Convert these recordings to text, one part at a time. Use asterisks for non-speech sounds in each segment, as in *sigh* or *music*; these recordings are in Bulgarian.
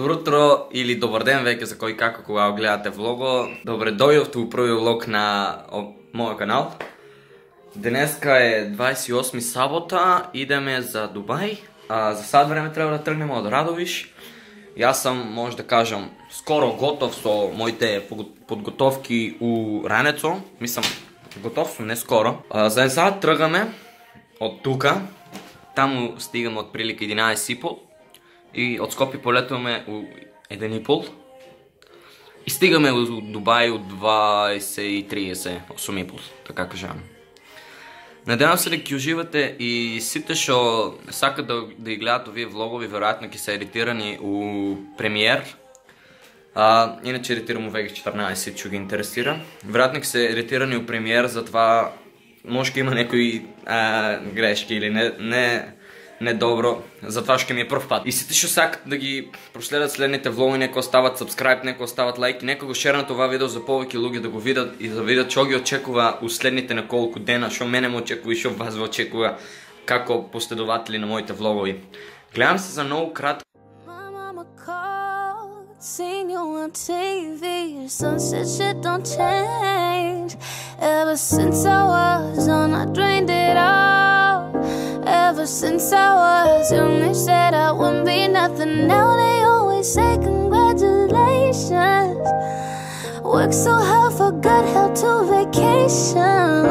Добро утро или добър ден веќе за кој како кога гледате влого. Добре дојдовте у први влог на мојот канал. Денеска е 28 сабота, идеме за Дубај. А, за сад време треба да тргнеме од Радовиш. Јас сам, може да кажам, скоро готов со моите подготовки у Ранецо. Мислам, готов сум, не скоро. А, за сад тргаме од тука. Таму стигаме од прилика 11.30 и од Скопје полетуваме у 1.30 и стигаме у Дубај у 20.30, 8.30, така кажам. Надевам се дека ќе уживате и сите што сакат да, да ги гледат овие влогови, веројатно ќе се еритирани у премиер. А, иначе еритирам веќе 14, што ги интересира. Веројатно ќе се еритирани у премиер, затоа може има некои а, грешки или не, не, не добро, затоа што ми е прв пат. И сите што сакат да ги проследат следните влоги, нека остават subscribe, нека остават лайк и нека го шернат ова видео за повеќе луѓе да го видат и да видат што ги очекува следните неколку дена, што мене ме очекува и што вас ве очекува како последователи на моите влогови. Гледам се за многу кратко seen you on TV. Your said shit don't change. Ever since I was on, all. Ever since I was young, they said I wouldn't be nothing. Now they always say congratulations. Work so hard for good health to vacation.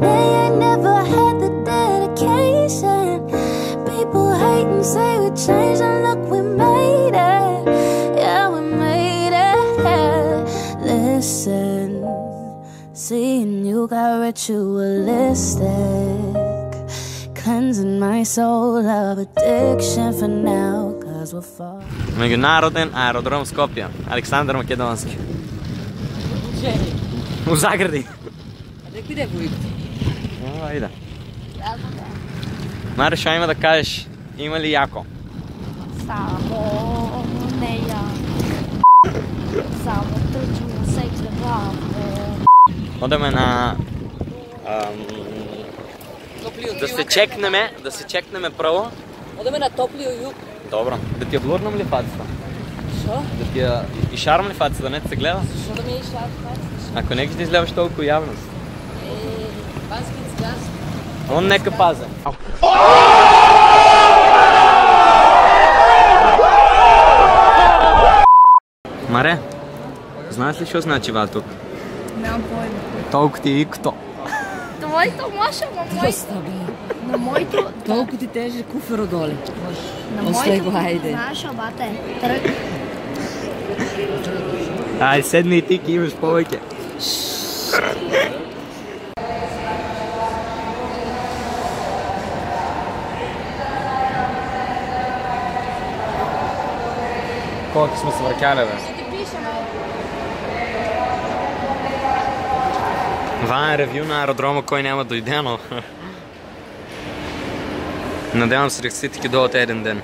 They ain't never had the dedication. People hate and say we changed, and look, we made it. Yeah, we made it. Listen, seeing you got ritualistic. Меѓународен аеродром Скопје, Александар Македонски. У Загради. А де куде го Ова, ајде. Маре, што има да кажеш? Има ли јако? Само не я. Само трчам на сексе главо. Одеме на... ам, да се чекнеме, да се чекнеме прво. Одеме на топлиот југ. Добро. Да ти ја блурнам ли фацата? Шо? Да ти ја ишарам ли фацата, да не се гледа? Шо да ми е шат Ако не ќе ти изгледаш толку јавност. Е, бански цигар. Он нека пазе. Маре, знаеш ли што значи ва тук? Nemam pojma. Толку ти и кто? Твоето може, на моето, бе. на моето, Толку ти тежи куфер доле. на моето, знаеш, обате, тръг, Ај, седни и ти ки имаш повеќе. Колко сме се въркали, бе? Е ревю на аеродрома, кой няма дойде, но... *laughs* Надявам се дека сите ќе дојдат еден ден.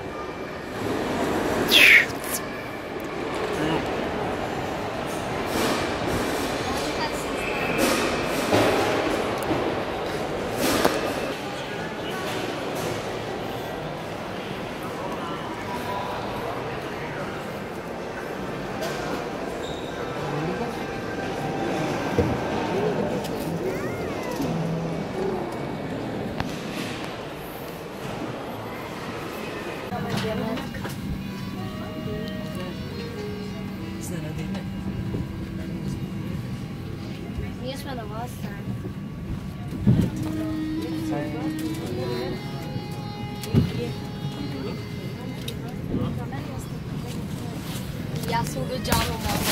Джамо, мама.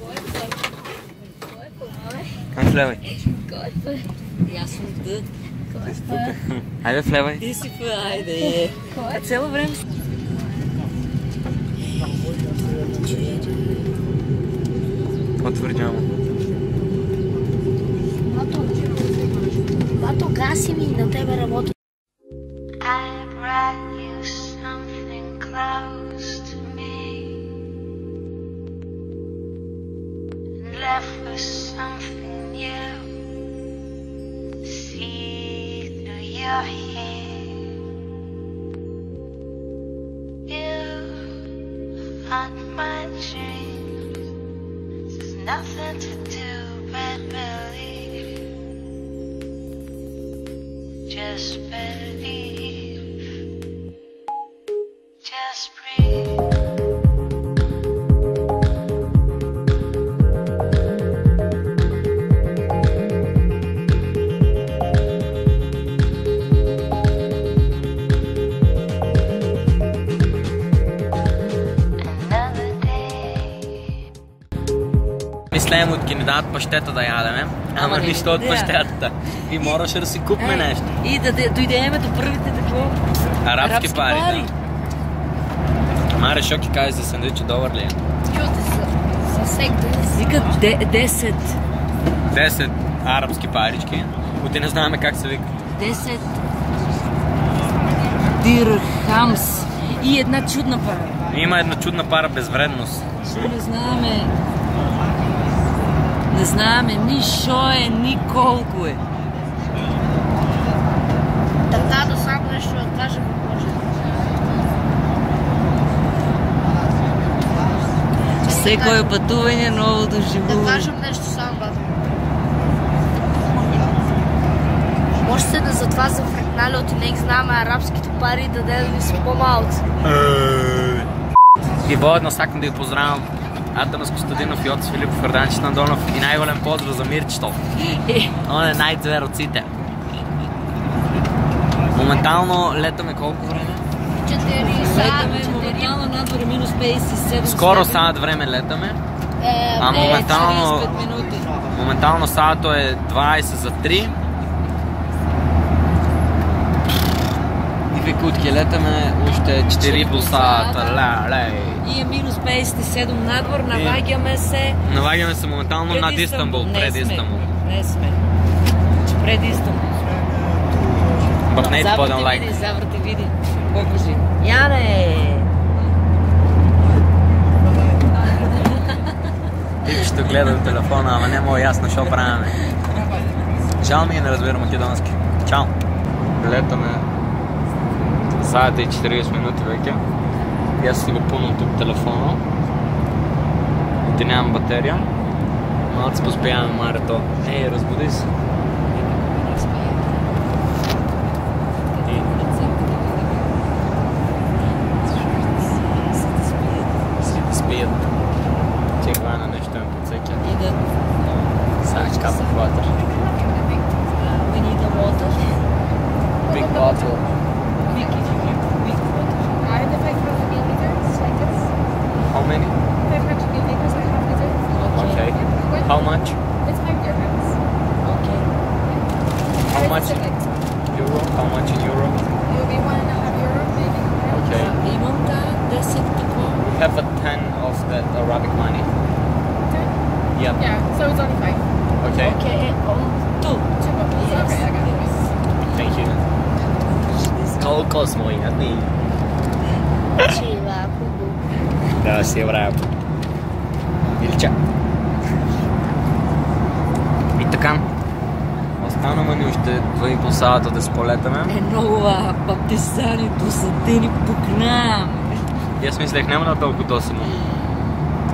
Кой е кой? Кой е кой, е е? Ајде, влевај. Ти си Ф, ајде е. Кой е? Цело време джамо. I brought you something close to me and left with something new. See through your hand. You haunt my dreams. There's nothing to do but believe. Just believe. Мислеем от ни дадат пащета да ядеме, ама нищо от да. пащетата. И мораше да си купме нещо. И да де- дойдеме до първите такова. Арабски, пари, да. Маре Шоки каже за сандвича долар ли е? Чувате сек да Викат де- 10. 10 арабски парички. Оти не знаеме как се вика. 10 дирхамс. И една чудна пара. Има една чудна пара безвредност. Ще не знаеме. Не знаеме ни шо е, ни колко е. Така да само нещо да кажа, може. Всеко е пътуване, ново Да доживуване. кажем нещо само, бата. Може се да затова за фрекнали от и не знаме арабските пари да дадем са по-малки. И воедно сакам да ги поздравям Атанас Костадинов Отс Филипов Ферданчет Андонов и най-голем поздрав за Мирчето. Он е най-цвер от сите. Моментално летаме колко време? 4 са, Летаме 4 моментално надвор е минус 57. Скоро станат време летаме. е, А моментално, 45 минути. моментално садото е 20 за 3. И ви кутки летаме още 4 по садата. Ля, ле. И е минус 57 надвор, навагяме се. Навагяме се моментално пред над Истанбул, Не пред. Истанбул. Не сме. Пред Истанбул. But не Заврати поден лайк. види, види. Покажи. Яне! Ти ще гледа в телефона, ама не мога ясно, що правиме. Жал ми е не разбира македонски. Чао! Летаме. Садата е 40 минути веќе. И аз си го пълнам тук телефона. Ти нямам батерия. Малко поспеяваме марето. Have a 10 of that Arabic money. Yep. Yeah, so it's only 5. Okay. Okay, on two. Two bottles. Yes. Okay, I got it. Thank you. Колко смо ядни. чива, куку. Да, си е браво. Илча. И така. Останаме ни още и по садата да сполетаме. Едно баптисани, досадени пукнам. И аз мислех няма да е толкова досадно.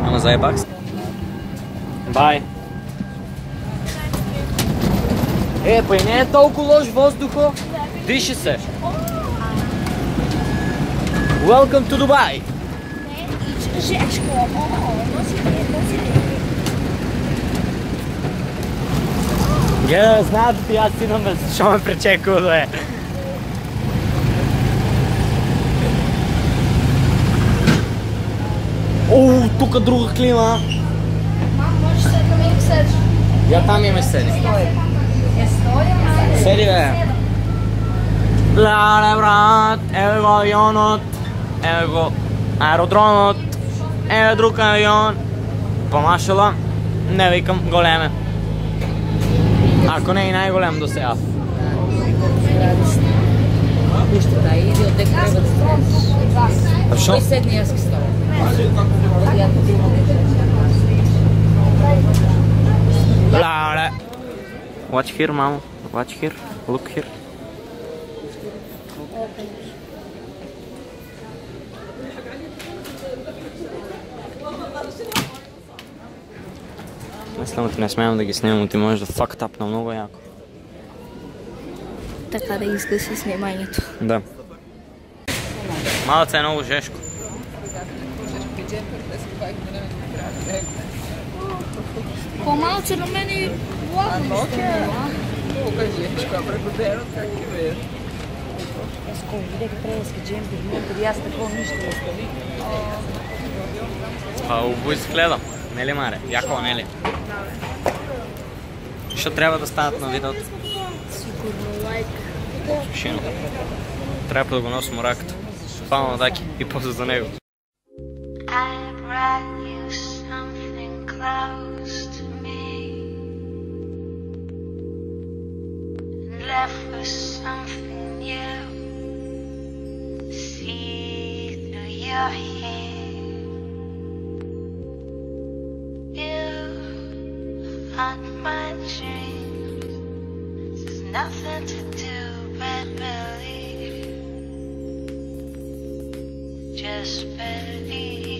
Ама заебах се. Бай. Е, па и не е толкова лош въздуха. Диши се. Welcome to Dubai. Гледай, знаят ти, аз идвам без шо ме пречекал да е. О, тук друга клима. Мам, можеш да ми седиш? Я там имаме седи. Седи, бе. Лале, брат, ево го авионът, ево го аеродромът, ево друг авион. Помашала, не викам големе. Ако не е и най-голем до сега. Вижте, да, иди от дека трябва да станеш. Защо? Той седни, аз ги Lala. Watch here, mom. Watch here. Look here. Мисля, не смеем да ги снимам, но ти можеш да фактап на много яко. Така да изгаси сниманието. Да. Малът е много жешко. По-малце на мен и ладно ми става. Колко е жечко, а преко дерот как ти бе? Аз кой видях преска джемпер, ментер, аз такова нищо не стави. А обу изгледа. Нели маре? Яко, нели? Що трябва да станат на видеото? Сигурно лайк. Шино. Трябва да го носим раката. Фана на Даки и после за него. I brought you something close to me. And left with something new. See through your hair. You haunt my dreams. There's nothing to do but believe. Just believe.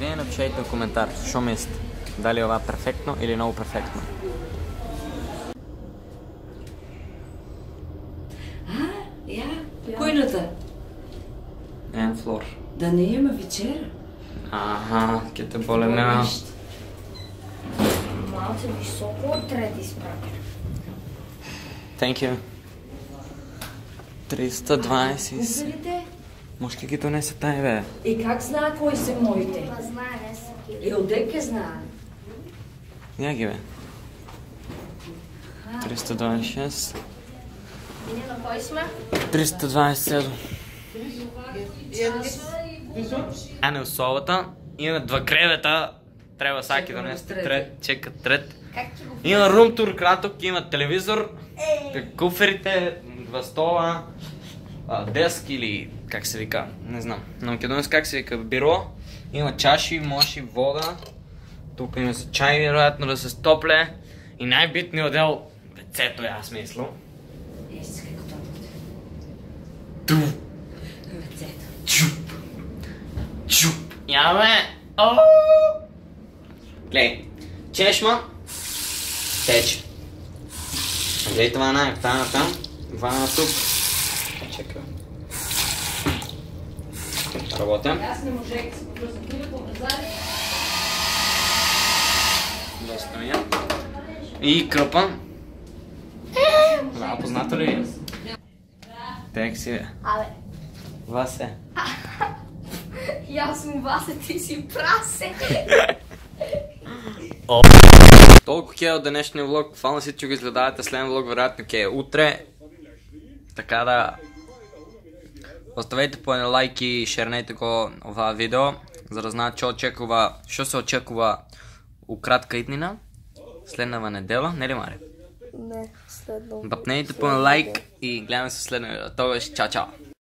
Вие напишете в коментар, що мислите. Дали е това перфектно или много перфектно. Ja, покойната. Ен флор. Да не има вечера. Аха, ке те боле ме. Малце високо трети спрак. Thank you. 320. Куферите? Може ли ги донесе тай, бе? И как знае кои са моите? Па знае, не са. И отдеке знае. Я ги, бе. 326. И ние на кой сме? 327. А не особата. Има два кревета. Трябва всяки да донесе трет. Чека трет. Има рум тур краток, има телевизор, куферите, два стола, деск или как се вика, не знам. На македонски как се вика, бюро, има чаши, моши, вода, тук има за чай, вероятно да се стопле и най-битният отдел, аз мисло. Ес, како тоа буде. Ту, чуп, чуп. Я бе! Глей, чешма, теч. Глей това най, това на там, това на тук. Чекай. Работя. Аз не можех да се побързам. по базари. Доста ми е. И кръпа. Това познато ли е? Тек си, бе. Абе, Васе. и аз съм Васе, ти си прасе. *laughs* Толкова ке е от днешния влог. Фана си, че го изгледавате следен влог, вероятно ке е утре. Така да... Оставете по един лайк и шернете го ова видео, за да знаят, че очекува, що се очекува у кратка иднина. Следнава недела, не ли Маре? Не, следно. Бапнете по лайк и гледаме се следния видео. Това беше чао-чао.